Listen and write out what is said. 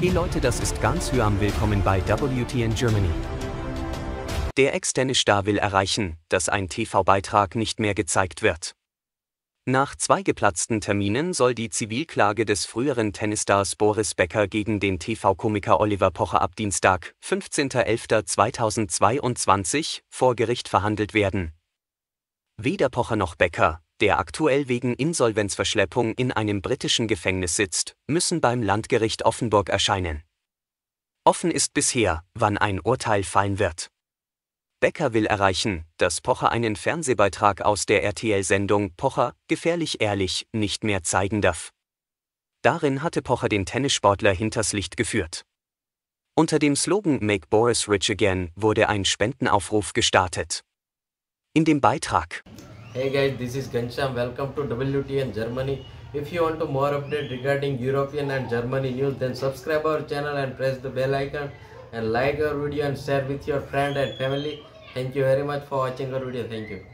Hey Leute, das ist ganz Hyam, willkommen bei WTN Germany. Der Ex-Tennisstar will erreichen, dass ein TV-Beitrag nicht mehr gezeigt wird. Nach zwei geplatzten Terminen soll die Zivilklage des früheren Tennisstars Boris Becker gegen den TV-Komiker Oliver Pocher ab Dienstag, 15.11.2022, vor Gericht verhandelt werden. Weder Pocher noch Becker, der aktuell wegen Insolvenzverschleppung in einem britischen Gefängnis sitzt, müssen beim Landgericht Offenburg erscheinen. Offen ist bisher, wann ein Urteil fallen wird. Becker will erreichen, dass Pocher einen Fernsehbeitrag aus der RTL-Sendung Pocher, gefährlich ehrlich, nicht mehr zeigen darf. Darin hatte Pocher den Tennissportler hinters Licht geführt. Unter dem Slogan Make Boris Rich Again wurde ein Spendenaufruf gestartet. In dem Beitrag Hey guys, this is Gansham. Welcome to WTN Germany. If you want to more update regarding European and Germany news, then subscribe our channel and press the bell icon and like our video and share with your friend and family. Thank you very much for watching our video. Thank you.